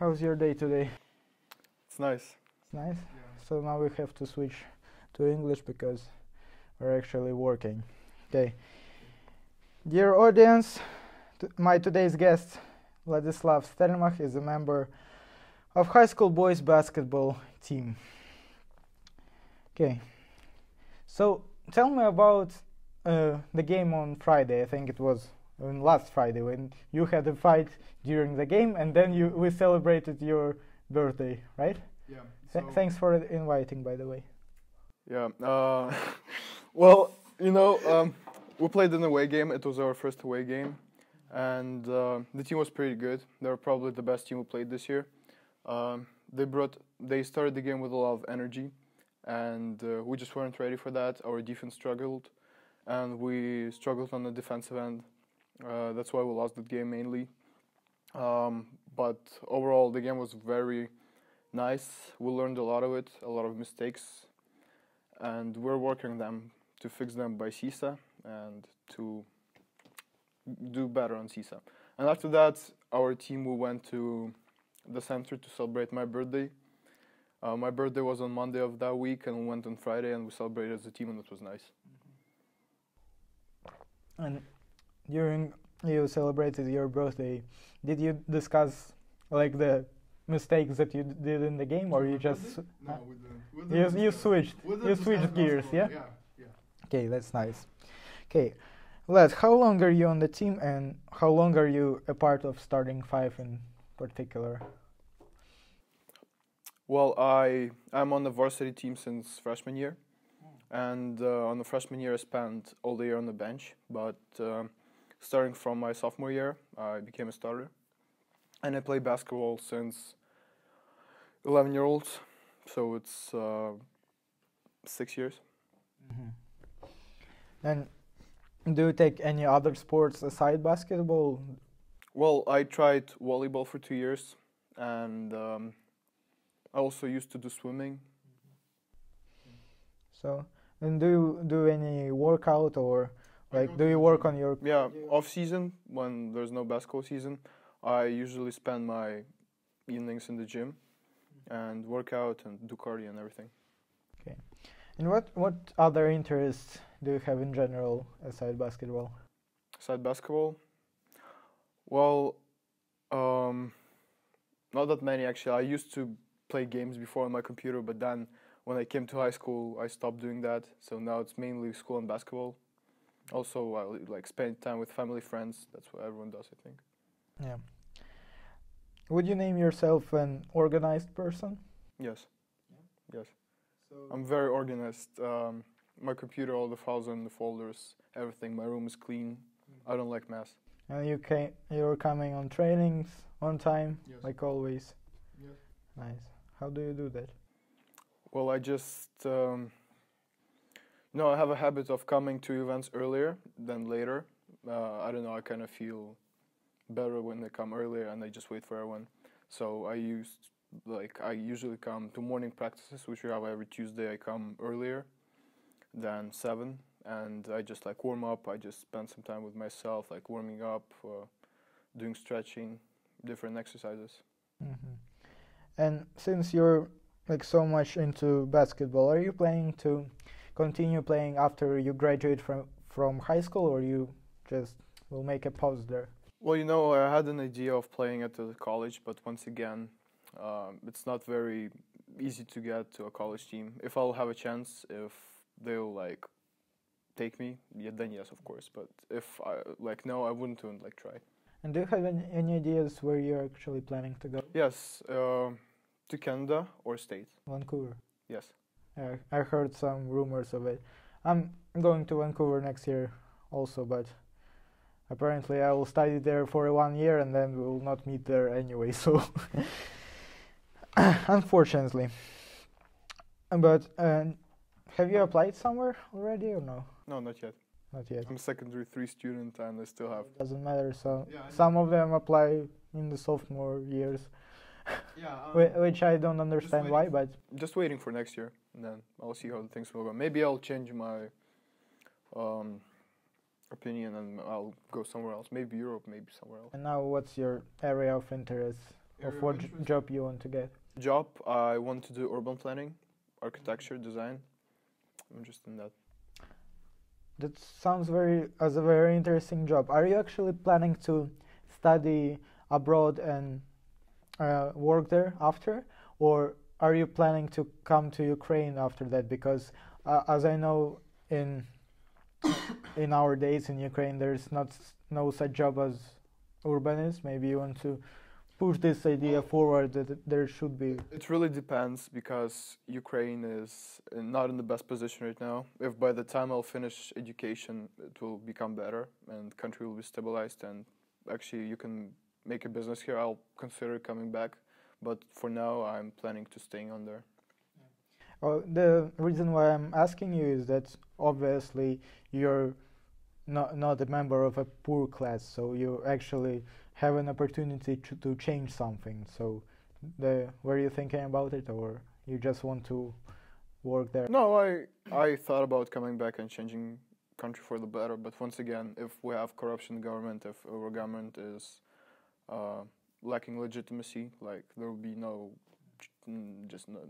how's your day today? It's nice. It's nice. So now we have to switch to English because we're actually working. Okay. Dear audience, t- my today's guest, Vladyslav Stelmakh, is a member of high school boys basketball team. Okay. So tell me about uh, the game on Friday. I think it was on last Friday when you had a fight during the game, and then you we celebrated your birthday, right? Yeah. Th- thanks for inviting, by the way. Yeah. Uh, well, you know, um, we played an away game. It was our first away game, and uh, the team was pretty good. They were probably the best team we played this year. Um, they brought. They started the game with a lot of energy, and uh, we just weren't ready for that. Our defense struggled, and we struggled on the defensive end. Uh, that's why we lost that game mainly. Um, but overall, the game was very nice. We learned a lot of it, a lot of mistakes, and we're working them to fix them by CEESA and to do better on CEESA. And after that, our team we went to the center to celebrate my birthday. Uh, my birthday was on Monday of that week, and we went on Friday and we celebrated as a team, and it was nice. And during you celebrated your birthday, did you discuss like the mistakes that you d- did in the game, or you just No, with the, with the you, you switched? with the you switched gears, basketball, yeah? Yeah, yeah. Okay, that's nice. Okay, Vlad, how long are you on the team, and how long are you a part of starting five in particular? Well, I I'm on the varsity team since freshman year, and uh, on the freshman year I spent all the year on the bench. But um, starting from my sophomore year, I became a starter, and I play basketball since 11 year old, so it's uh, six years. And do you take any other sports aside basketball? Well, I tried volleyball for two years, and um, I also used to do swimming. So, and do you do any workout or like do you work on your Yeah, off season when there's no basketball season, I usually spend my evenings in the gym and work out and do cardio and everything. Okay, and what what other interests do you have in general aside basketball? Aside basketball, well, um, not that many actually. I used to play games before on my computer, but then when I came to high school, I stopped doing that. So now it's mainly school and basketball. Also, I like spend time with family, friends. That's what everyone does, I think. Yeah. Would you name yourself an organized person? Yes. Yes. So, I'm very organized. Um, my computer, all the files are in the folders, everything. My room is clean. I don't like mess. And you came, you're coming on trainings on time, Yes. like always. Yes. Nice. How do you do that? Well, I just, um, no, I have a habit of coming to events earlier than later. Uh, I don't know. I kind of feel better when they come earlier, and I just wait for everyone. So I used, like, I usually come to morning practices, which we have every Tuesday. I come earlier than seven, and I just like warm up. I just spend some time with myself, like warming up, uh, doing stretching, different exercises. Mm-hmm. And since you're like so much into basketball, are you planning to continue playing after you graduate from from high school, or you just will make a pause there? Well, you know, I had an idea of playing at the college, but once again, um, it's not very easy to get to a college team. If I'll have a chance, if they'll like take me, yeah, then yes, of course. But if I like no, I wouldn't even like try. And do you have any, any ideas where you're actually planning to go? Yes, uh, to Canada or States. Vancouver. Yes. I I heard some rumors of it. I'm going to Vancouver next year also, but apparently I will study there for one year and then we will not meet there anyway. So unfortunately. But uh, have you applied somewhere already or no? No, not yet. Not yet. I'm a secondary three student, and I still have. Doesn't matter. So Yeah, some of them apply in the sophomore years, yeah, um, which I don't understand why. But Just waiting for next year, and then I'll see how things will go. Maybe I'll change my um, opinion and I'll go somewhere else. Maybe Europe, maybe somewhere else. and now, what's your area of interest? of Area what of j- interest? job you want to get? Job, I want to do urban planning, architecture, design. I'm interested in that. That sounds very as a very interesting job. Are you actually planning to study abroad and uh, work there after, or are you planning to come to Ukraine after that? Because uh, as I know, in in our days in Ukraine, there's not no such job as urbanist. Maybe you want to push this idea forward that there should be. It really depends because Ukraine is not in the best position right now. If by the time I'll finish education, it will become better and country will be stabilized and actually you can make a business here, I'll consider coming back. But for now, I'm planning to staying on there. Oh, the reason why I'm asking you is that obviously you're not not a member of a poor class, so you actually have an opportunity to, to change something. So, the were you thinking about it, or you just want to work there? No, I I thought about coming back and changing country for the better. But once again, if we have corruption government, if our government is uh, lacking legitimacy, like there will be no mm, just no,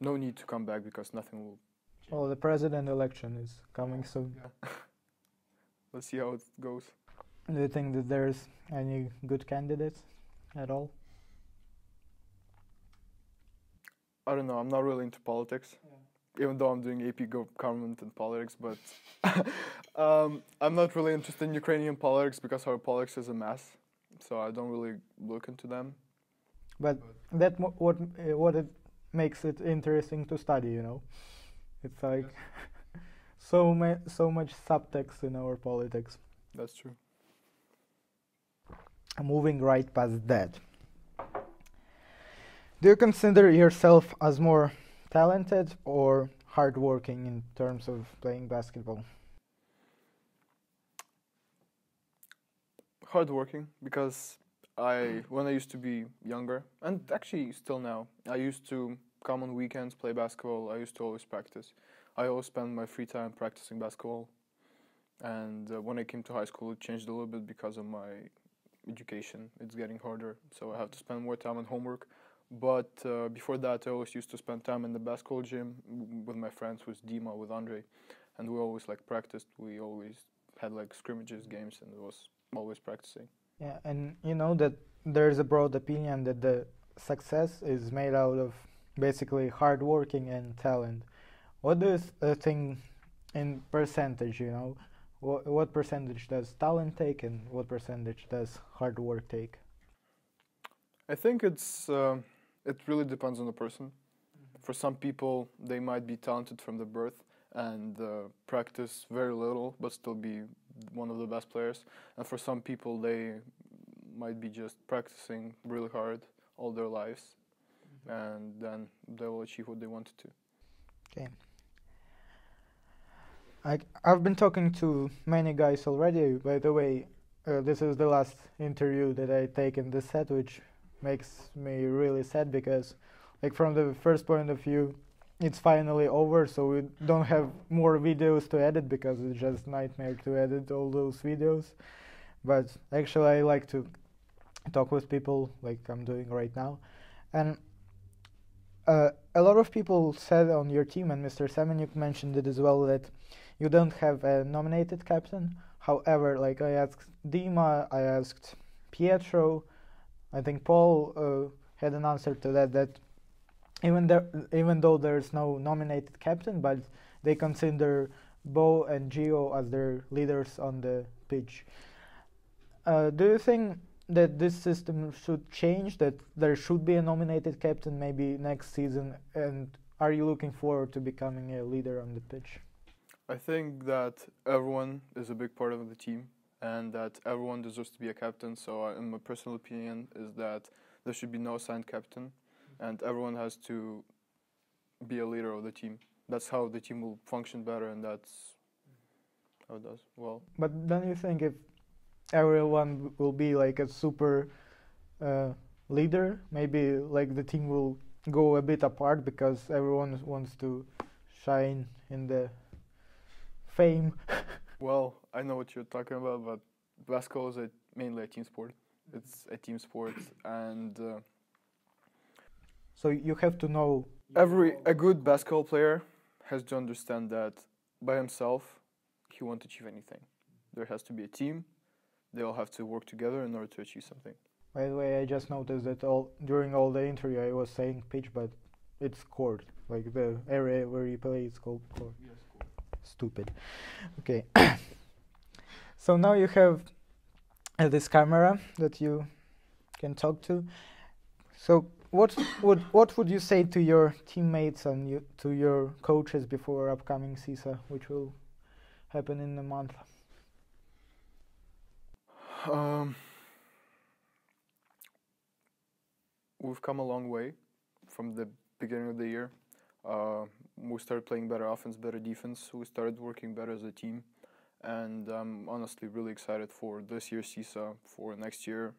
no need to come back because nothing will. Well, the president election is coming soon. Let's see how it goes. Do you think that there's any good candidates at all? I don't know. I'm not really into politics, even though I'm doing AP Government and Politics. But um, I'm not really interested in Ukrainian politics because our politics is a mess. So I don't really look into them. But that mo- what uh, what it makes it interesting to study, you know. It's like so ma- so much subtext in our politics. That's true. Moving right past that. Do you consider yourself as more talented or hardworking in terms of playing basketball? Hardworking because I when I used to be younger and actually still now I used to come on weekends play basketball. I used to always practice. I always spend my free time practicing basketball. And uh, when I came to high school, it changed a little bit because of my education. It's getting harder, so I have to spend more time on homework. But uh, before that, I always used to spend time in the basketball gym with my friends, with Dima, with Andre, and we always like practiced. We always had like scrimmages, games, and it was always practicing. Yeah, and you know that there's a broad opinion that the success is made out of basically hard working and talent. What do you uh, think in percentage, you know? What, what percentage does talent take and what percentage does hard work take? I think it's uh, it really depends on the person. For some people, they might be talented from the birth and uh, practice very little, but still be one of the best players. And for some people, they might be just practicing really hard all their lives, and then they will achieve what they wanted to. Okay. I, I've been talking to many guys already. By the way, uh, this is the last interview that I take in this set, which makes me really sad because, like, from the first point of view, it's finally over. So we don't have more videos to edit because it's just nightmare to edit all those videos. But actually, I like to talk with people like I'm doing right now, and uh, a lot of people said on your team, and Mr. Semenyuk mentioned it as well, that you don't have a nominated captain. However, like I asked Dima, I asked Pietro, I think Paul uh, had an answer to that. That even there, even though there's no nominated captain, but they consider Bo and Gio as their leaders on the pitch. Uh, do you think that this system should change? That there should be a nominated captain maybe next season? And are you looking forward to becoming a leader on the pitch? I think that everyone is a big part of the team and that everyone deserves to be a captain. So, uh, in my personal opinion, is that there should be no assigned captain, and everyone has to be a leader of the team. That's how the team will function better, and that's how it does well. But don't you think if everyone will be like a super uh, leader, maybe like the team will go a bit apart because everyone wants to shine in the fame? Well, I know what you're talking about, but basketball is a, mainly a team sport. It's a team sport, and uh, So you have to know. every a good basketball player has to understand that by himself he won't achieve anything. There has to be a team. They all have to work together in order to achieve something. By the way, I just noticed that all during all the interview I was saying pitch, but it's court. Like the area where you play is called court. Yes, court. Stupid. Okay. so now you have uh, this camera that you can talk to. So what would what would you say to your teammates and you, to your coaches before upcoming CEESA, which will happen in a month? Um, we've come a long way from the beginning of the year. Uh, we started playing better offense, better defense. We started working better as a team, and I'm honestly really excited for this year's CEESA, for next year,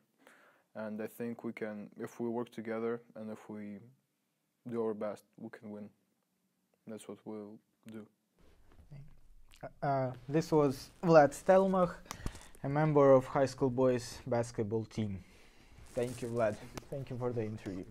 and I think we can, if we work together and if we do our best, we can win. That's what we'll do. Uh, this was Vlad Stelmakh, a member of high school boys basketball team. Thank you, Vlad. Thank you for the interview.